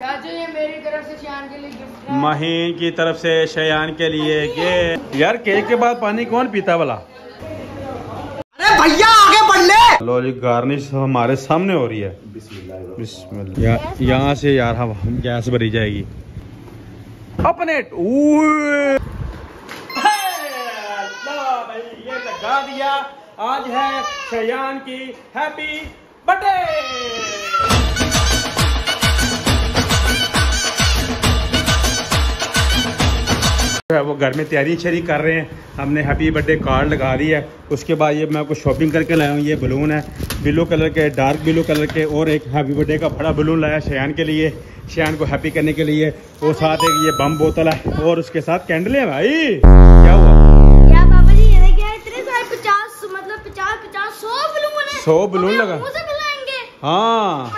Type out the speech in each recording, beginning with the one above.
चाचू ये मेरी तरफ़ से शान के लिए गिफ्ट है। महीन की तरफ़ से शयान के लिए ये। यार केक के बाद पानी कौन पीता वाला? अरे भैया आगे बढ़ ले। लो जी गार्निश हमारे सामने हो रही है। बिस्मिल्लाह। या, यहाँ से यार हम हम गैस भरी जाएगी। अपने ये लगा दिया। आज है शयान की हैप्पी बर्थडे है वो घर में तैयारी शरी कर रहे हैं। हमने हैप्पी बर्थडे कार्ड लगा दी है। उसके बाद ये मैं कुछ शॉपिंग करके लाया हूँ। ये बलून है। ब्लू कलर के डार्क ब्लू कलर के और एक हैप्पी बर्थडे का बड़ा बलून लाया शयान के लिए। शयान को हैप्पी करने के लिए। और साथ एक ये बम बोतल है। और उसके साथ कैंडल है भाई। क्या हुआ? मतलब सौ बलून लगा। हाँ।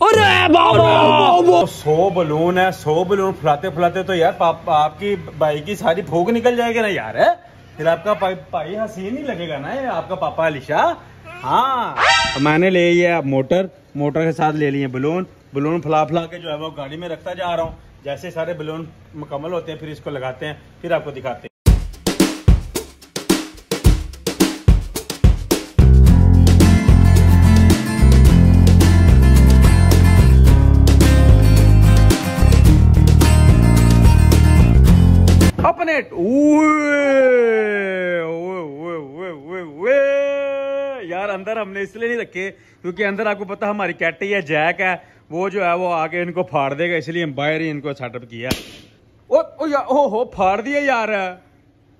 आई तो सौ बलून है सौ बलून फुलाते फुलाते तो यार पापा आपकी बाई की सारी भूख निकल जाएगी ना यार है? फिर आपका पाई, पाई हसीन नहीं लगेगा ना ये आपका पापा अलीशा? हाँ। तो मैंने ले लिया मोटर मोटर के साथ ले लिए बलून। बलून फुला फुला के जो है वो गाड़ी में रखता जा रहा हूँ। जैसे सारे बलून मुकम्मल होते हैं फिर इसको लगाते हैं फिर आपको दिखाते हैं। अपने यार, अंदर हमने इसलिए नहीं रखे, क्योंकि अंदर आपको पता हमारी कैटी है जैक है, वो जो है, वो आके इनको फाड़ देगा, इसलिए हम बाहर ही इनको सेटअप किया। ओ ओ, या, ओ, हो, फाड़ दिया यार।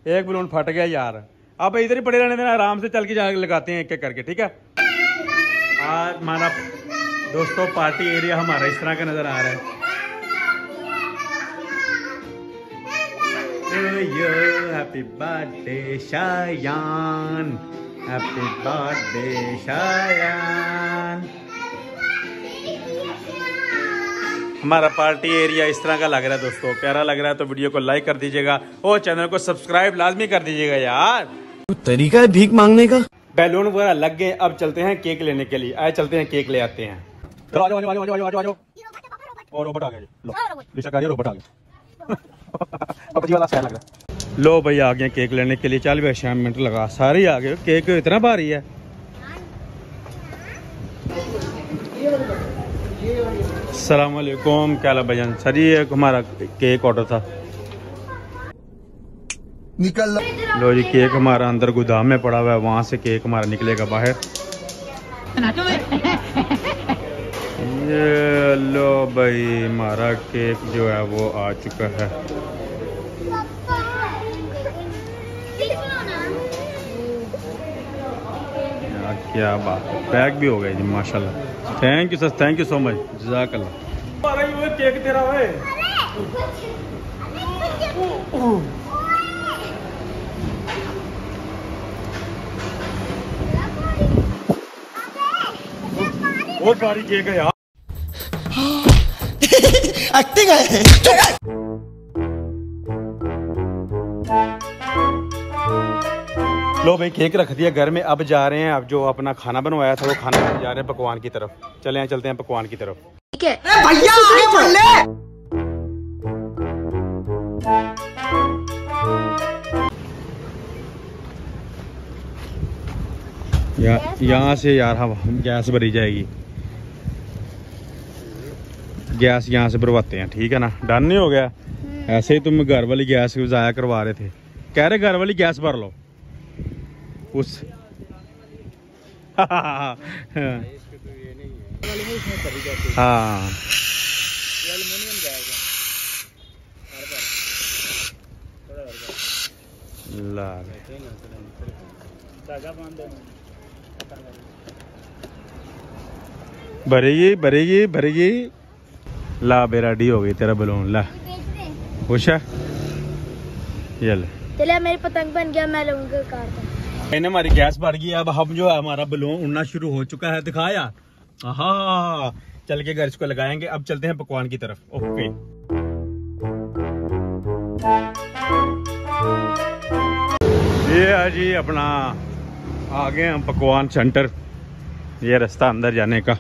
एक बलून फट गया यार। अब इधर ही पड़े रहने देना, आराम से चल के जाके लगाते हैं एक एक करके, ठीक है? आज हमारा दोस्तों पार्टी एरिया हमारा इस तरह का नज़र आ रहा है। To you. Happy birthday, Shayan. Happy birthday, Shayan. हमारा पार्टी एरिया इस तरह का लग रहा है दोस्तों प्यारा लग रहा है तो वीडियो को लाइक कर दीजिएगा और चैनल को सब्सक्राइब लाजमी कर दीजिएगा यार तरीका है भीख मांगने का बैलून वगैरह लग गए अब चलते हैं केक लेने के लिए आए चलते हैं केक ले आते हैं तो आ जाओ, आ जाओ, आ जाओ, आ जाओ, आ जाओ। और रोबोट आ गया लो ऋषा रोबोट आ गया पापा जी वाला सही लग रहा है। लो भाई आ गए केक लेने के लिए। चल भाई शाम मिनट लगा। सारे आ गए। केक इतना भारी है। सलामकुम क्या हाल है सर ये हमारा केक ऑर्डर था? निकल लो। जी केक हमारा अंदर गोदाम में पड़ा हुआ है। वहाँ से केक हमारा निकलेगा बाहर। ये लो भाई हमारा केक जो है वो आ चुका है क्या बात है पैक भी हो गया जी माशाल्लाह thank you sir thank you so much जजाकल्ला केक तेरा है बहुत भारी केक है यार एक्टिंग है। लो भाई केक रख दिया घर में अब जा रहे हैं। अब जो अपना खाना बनवाया था वो खाना खाने जा रहे हैं पकवान की तरफ़। चले हैं चलते हैं पकवान की तरफ़। ठीक है। भैया आगे बढ़ यहाँ से यार हम हम गैस भरी जाएगी। गैस यहाँ से भरवाते हैं ठीक है ना? डन नहीं हो गया? ऐसे ही तुम घर वाली गैस जाया करवा रहे थे। कह रहे घर वाली गैस भर लो। उस। हाँ। भरेगी भरेगी भरेगी। ला बेरा डी हो गई तेरा बलून ला। खुश है ये ले। चलिए मेरी पतंग बन गया मैं लूँगा कार मैंने हमारी गैस भर गई अब हम जो है हमारा बलून उड़ना शुरू हो चुका है दिखा यार हाँ चल के घर इसको लगाएँगे अब चलते हैं पकवान की तरफ़। ओके। ये है जी अपना आ गए हम पकवान सेंटर। ये रास्ता अंदर जाने का।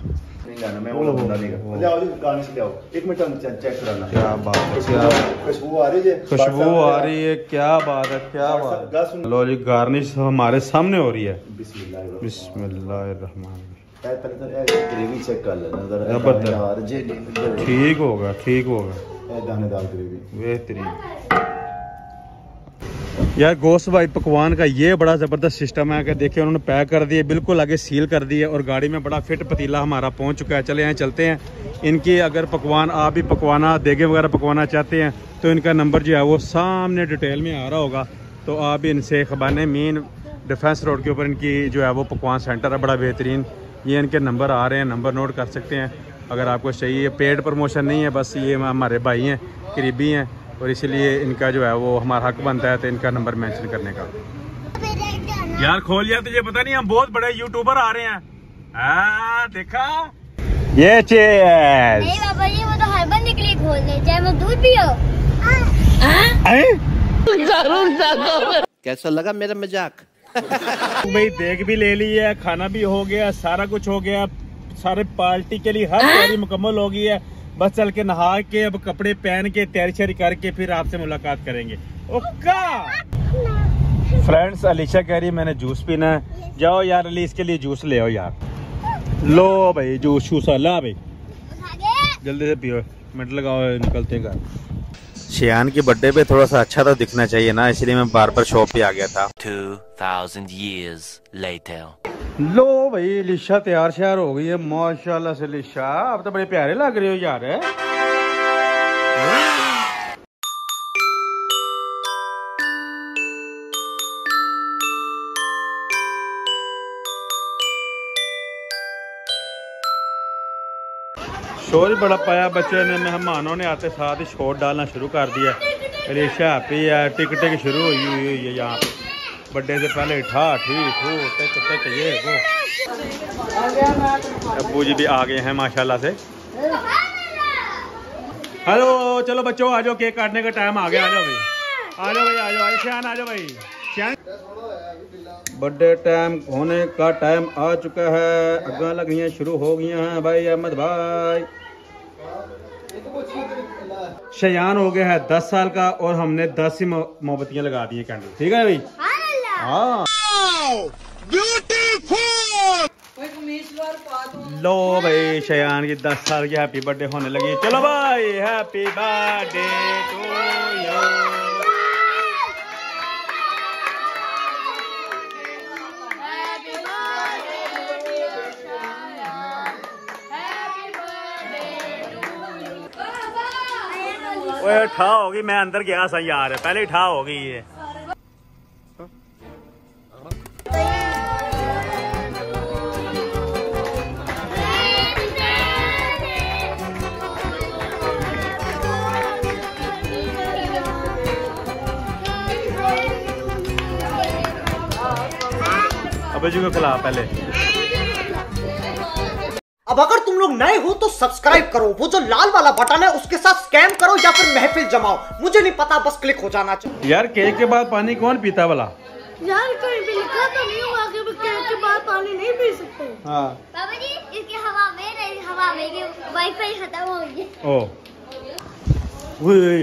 नहीं लाना मैं वाला बंदा नहीं करता ले जी गार्निश ले आओ एक मिनट चेक चेक कराना क्या बात है, खुशबू क्या- खुशबू आ रही है खुशबू आ रही है क्या बात है क्या बात है लो जी गार्निश हमारे सामने हो रही है बिस्मिल्लाह तो ग्रेवी चेक कर लेना ठीक होगा ठीक होगा बेहतरीन यार गोश्त भाई, पकवान का ये बड़ा ज़बरदस्त सिस्टम है कि देखिए, उन्होंने पैक कर दिए बिल्कुल आगे सील कर दिए और गाड़ी में बड़ा फिट पतीला हमारा पहुँच चुका है। चले हैं, चलते हैं। इनकी अगर पकवान, आप भी पकवाना, देगे वगैरह पकवाना चाहते हैं तो इनका नंबर जो है वो सामने डिटेल में आ रहा होगा। तो आप इनसे खबाने मेन डिफेंस रोड के ऊपर इनकी जो है वो पकवान सेंटर है, बड़ा बेहतरीन। ये इनके नंबर आ रहे हैं नंबर नोट कर सकते हैं। अगर आपको चाहिए पेड प्रमोशन नहीं है, बस ये हमारे भाई हैं, करीबी हैं। और इसीलिए इनका जो है वो हमारा हक बनता है तो इनका नंबर मेंशन करने का। यार खोल लिया तुझे पता नहीं हम बहुत बड़े यूट्यूबर आ रहे हैं। आ, देखा? ये चेस नहीं बाबा जी वो तो हर बंदे के लिए खोलने चाहे वो दूध पियो। कैसा लगा मेरा मज़ाक? भाई देख भी ले ली है खाना भी हो गया सारा कुछ हो गया सारे पार्टी के लिए हर तैयारी मुकम्मल हो गई है। बस चल के नहा के अब कपड़े पहन के तैर शैयारी करके फिर आपसे मुलाकात करेंगे। ओका फ्रेंड्स अलीशा कह रही है मैंने जूस पीना है। जाओ यार अली इसके लिए जूस ले आओ यार। लो भाई जूस शूस ला भाई। जल्दी से पियो। मिनट लगाओ निकलते हैं घर। शियान के बर्थडे पे थोड़ा सा अच्छा तो दिखना चाहिए ना इसलिए मैं बार बार शॉप पे आ गया था। 2,000 years लेटर लो भाई लिशा तैयार श्यार हो गई है माशाल्लाह से लिशा। आप तो बड़े प्यारे लग रहे हो यार शोर बड़ा पाया बच्चे ने मेहमानों ने आते साथ ही शोर डालना शुरू कर दिया। लिशा हैप्पी है टिक टिक शुरू हुई हुई हुई है यहाँ पे। बर्थडे से पहले ठा ठीक हो टिक टिक ये, वो। अब्बू जी भी आ गए हैं, माशाल्लाह से। हेलो, चलो बच्चों, आ जाओ, केक काटने का टाइम आ गया, आ जाओ भाई। आ जाओ भाई, आ जाओ आ श्यान आ जाओ भाई। श्यान बर्थडे टाइम होने का टाइम आ चुका है। अग्गा लगनियाँ शुरू हो गई हैं भाई अहमद भाई। शयान हो गया है दस साल का और हमने दस ही मोमबत्तियाँ लगा दी हैं कैंडल ठीक है भाई? हाँ। लो भाई शयान की दस साल की हैप्पी बर्थडे होने लगी चलो भाई हैप्पी बर्थडे टू यू ओए, ठा होगी, मैं अंदर गया सा यार पहले ठा हो गई है अबे जी को खिला पहले। अब अगर तुम लोग नए हो तो सब्सक्राइब करो। वो जो लाल वाला बटन है उसके साथ स्कैम करो या फिर महफिल जमाओ। मुझे नहीं पता बस क्लिक हो जाना चाहिए। यार केक के बाद पानी कौन पीता वाला? यार कहीं भी लिखा तो नहीं हुआ कि केक के बाद पानी नहीं पी सकते। हाँ। बाबा जी इसकी हवा में नहीं हवा में वाईफाई खत्म हो गई ओ।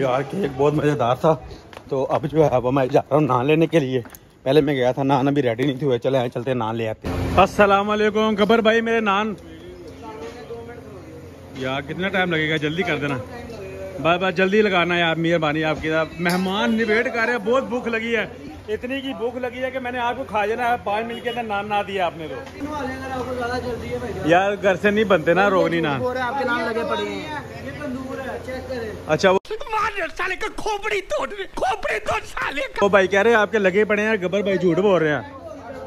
यार केक बहुत मज़ेदार था। तो अब जो है वो मैं जा रहा हूँ नान लेने के लिए। पहले मैं गया था नान अभी रेडी नहीं थी हुए चले आए चलते हैं नान ले आते हैं। अस्सलाम वालेकुम भाई मेरे नान। यार कितना टाइम लगेगा? जल्दी कर देना। बस बस जल्दी लगाना यार मेहरबानी आपकी मेहमान निवेट कर रहे हैं बहुत भूख लगी है। इतनी की भूख लगी है कि मैंने आपको खा जाना है पाँच मिनट के अंदर नान ना दिया आपने तो। ज़्यादा जल्दी है भाई यार घर से नहीं बनते ना रोगनी नान आपके नाम लगे पड़े हैं। ये तंदूर है चेक करें। अच्छा वो वो भाई कह रहे हैं आपके लगे पड़े हैं गबर भाई झूठ बोल रहे हैं।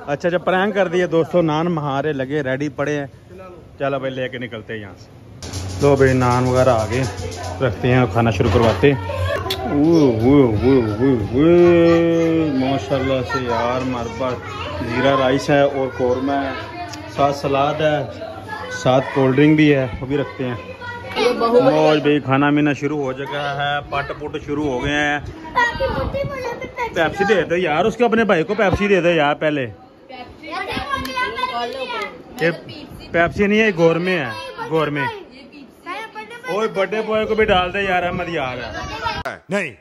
अच्छा अच्छा प्रैंक कर दिए दोस्तों नान महारे लगे रेडी पड़े हैं। चलो भाई लेके निकलते हैं यहाँ से। लो भाई नान वगैरह आ गए। रखते हैं और खाना शुरू करवाते। हैं वो, वो, वो, वो, वो, माशाल्लाह से यार हमारे पास जीरा राइस है और कौरमा है। साथ सलाद है साथ कोल्ड ड्रिंक भी है वो भी रखते हैं। मौज भाई खाना मीना शुरू हो चुका है। पट पुट शुरू हो गए हैं। पेप्सी दे दो यार उसके अपने भाई को पेप्सी दे दो यार पहले। पेप्सी नहीं है गोर में है गोर बर्थडे बॉय को भी डाल दे यार अहमद यार। नहीं।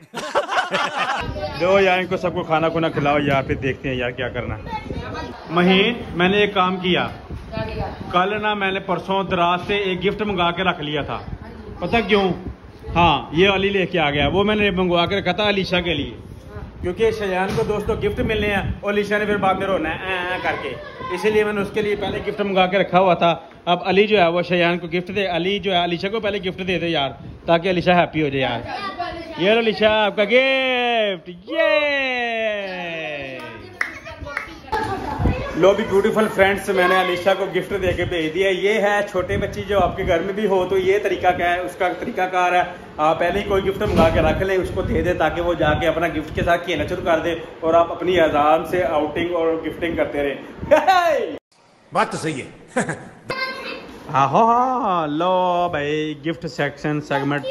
दो यार इनको सबको खाना खुना खिलाओ यार फिर देखते हैं यार क्या करना। है महीन मैंने एक काम किया। कल ना मैंने परसों दराज से एक गिफ्ट मंगा के रख लिया था। पता क्यों? हाँ ये अली लेके आ गया। वो मैंने मंगवा के रखा था अलीशा के लिए। क्योंकि शयान को दोस्तों गिफ्ट मिलने हैं और लिशा ने फिर बाद में रोना है आ, करके। इसीलिए मैंने उसके लिए पहले गिफ्ट मंगा के रखा हुआ था। अब अली जो है वो शयान को गिफ्ट दे। अली जो है अलीशा को पहले गिफ्ट दे दे यार ताकि अलीशा हैप्पी हो जाए यार। ये लो अलीशा आपका गिफ्ट ये लो भी ब्यूटीफुल फ्रेंड्स मैंने अलीशा को गिफ्ट दे के भेज दिया। ये है छोटे बच्ची जो आपके घर में भी हो तो ये तरीका क्या है? उसका तरीकाकार है। आप पहले ही कोई गिफ्ट मंगा के रख लें उसको दे दे ताकि वो जाके अपना गिफ्ट के साथ खेलना शुरू कर दे और आप अपनी आराम से आउटिंग और गिफ्टिंग करते रहे। बात तो सही है। हाँ हाँ हाँ लो भाई गिफ्ट सेक्शन सेगमेंट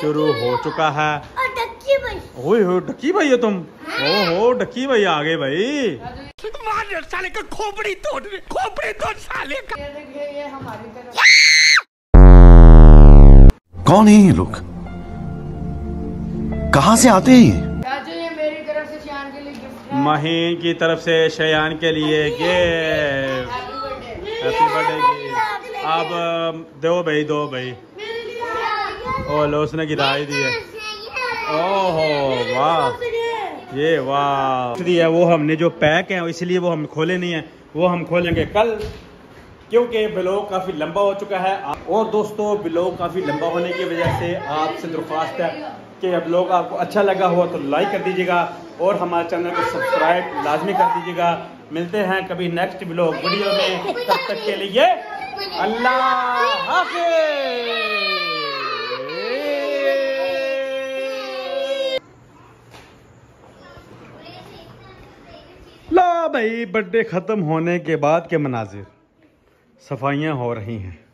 शुरू हो चुका है। और डक्की भाई। ओए हो डक्की भाई हो तुम? ओ हो डक्की भाई आ गए भाई। साले का खोपड़ी तोड़ खोपड़ी तोड़ साले का। ये देखिए ये हमारी तरफ़ कौन है ये लोग? कहाँ से आते हैं ये? राजू ये मेरी तरफ़ से शान के लिए गिफ्ट है। महीन की तरफ़ से शयान के लिए गिफ्ट हैप्पी बर्थडे अब दो भाई दो भाई। ओ लो उसने गिरा ही। दिए ओहो वाह। ये वाह। वो हमने जो पैक है, इसलिए वो हम खोले नहीं है, वो हम खोलेंगे कल, क्योंकि ब्लॉग काफ़ी लंबा हो चुका है। और दोस्तों, ब्लॉग काफ़ी लंबा होने की वजह से आपसे दरख्वास्त है कि ब्लॉग आपको अच्छा लगा हो तो लाइक कर दीजिएगा और हमारे चैनल को सब्सक्राइब लाजमी कर दीजिएगा। मिलते हैं कभी नेक्स्ट ब्लॉग वीडियो में। तब तक के लिए अल्लाह हाफिज लो भाई बर्थडे ख़त्म होने के बाद के मनाजिर। सफाइयाँ हो रही हैं।